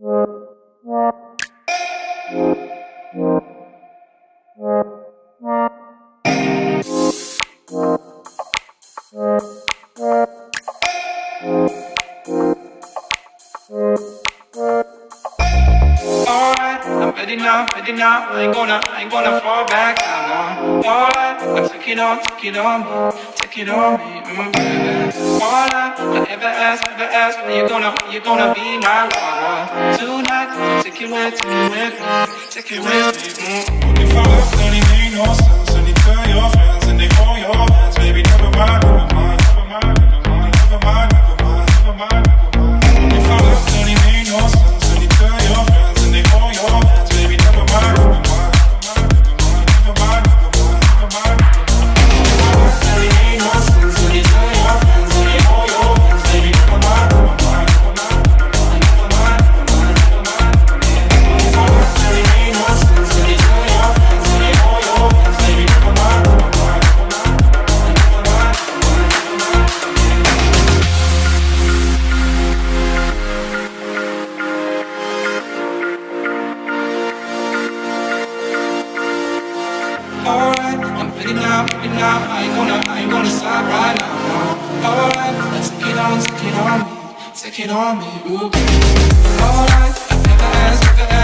Alright, I'm ready now, ready now. I ain't gonna, I ain't gonna fall back now. No. Alright, I take it on, take it on me, take it on me, mm, baby. Alright, I ever ask, ever ask, when you're gonna, when you gonna be my lover tonight? Take it with, take it with me, take it with me. Mm. If I left, then it made no sense. Now, ready now. I ain't gonna, I ain't gonna stop right now. No. Alright, take it on, take it on me, take it on me, ooh. Alright, never asked, never asked,